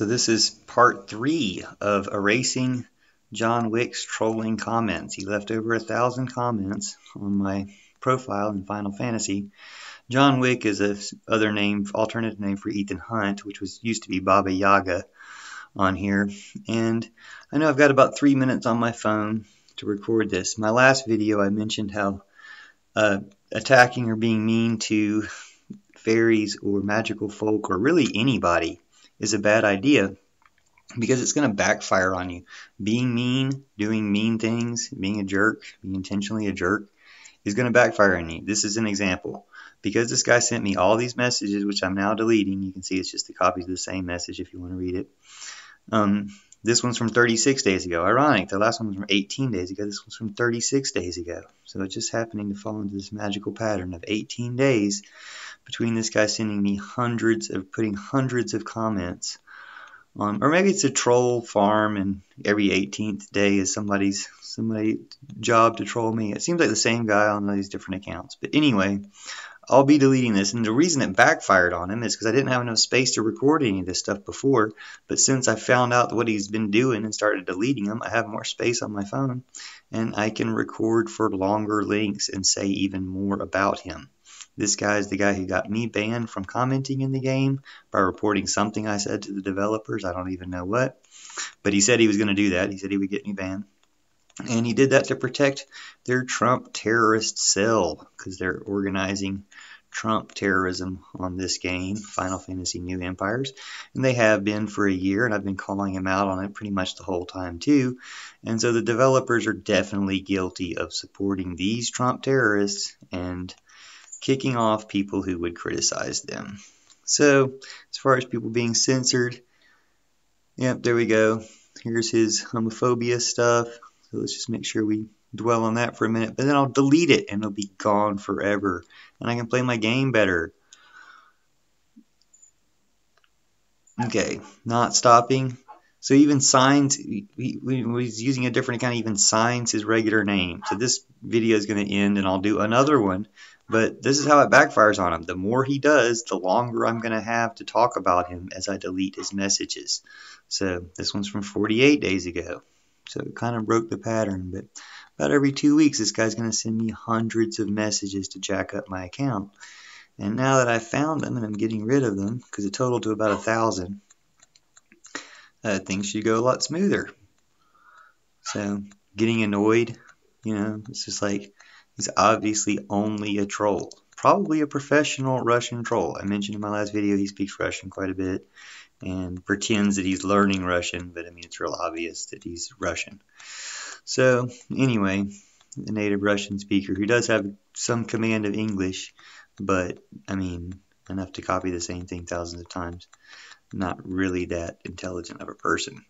So this is part three of erasing John Wick's trolling comments. He left over a thousand comments on my profile in Final Fantasy. John Wick is a other name, alternative name for Ethan Hunt, which was used to be Baba Yaga on here. And I know I've got about three minutes on my phone to record this. My last video I mentioned how uh, attacking or being mean to fairies or magical folk or really anybody is a bad idea because it's going to backfire on you. Being mean, doing mean things, being a jerk, being intentionally a jerk is going to backfire on you. This is an example. Because this guy sent me all these messages, which I'm now deleting, you can see it's just a copy of the same message if you want to read it. Um, this one's from 36 days ago. Ironic, the last one was from 18 days ago. This one's from 36 days ago. So it's just happening to fall into this magical pattern of 18 days between this guy sending me hundreds of, putting hundreds of comments on, or maybe it's a troll farm and every 18th day is somebody's, somebody job to troll me. It seems like the same guy on all these different accounts. But anyway, I'll be deleting this. And the reason it backfired on him is because I didn't have enough space to record any of this stuff before. But since I found out what he's been doing and started deleting them, I have more space on my phone and I can record for longer links and say even more about him. This guy is the guy who got me banned from commenting in the game by reporting something I said to the developers. I don't even know what. But he said he was going to do that. He said he would get me banned. And he did that to protect their Trump terrorist cell because they're organizing Trump terrorism on this game, Final Fantasy New Empires. And they have been for a year, and I've been calling him out on it pretty much the whole time, too. And so the developers are definitely guilty of supporting these Trump terrorists and kicking off people who would criticize them. So, as far as people being censored, yep, there we go. Here's his homophobia stuff. So let's just make sure we dwell on that for a minute. But then I'll delete it and it'll be gone forever. And I can play my game better. Okay, not stopping. So even signs, we, we, he's using a different account, even signs his regular name. So this video is going to end and I'll do another one. But this is how it backfires on him. The more he does, the longer I'm going to have to talk about him as I delete his messages. So this one's from 48 days ago. So it kind of broke the pattern. But about every two weeks, this guy's going to send me hundreds of messages to jack up my account. And now that I've found them and I'm getting rid of them, because it totaled to about a thousand, uh, things should go a lot smoother. So getting annoyed, you know, it's just like he's obviously only a troll. Probably a professional Russian troll. I mentioned in my last video he speaks Russian quite a bit and pretends that he's learning Russian, but I mean, it's real obvious that he's Russian. So, anyway, a native Russian speaker who does have some command of English, but I mean, enough to copy the same thing thousands of times. Not really that intelligent of a person.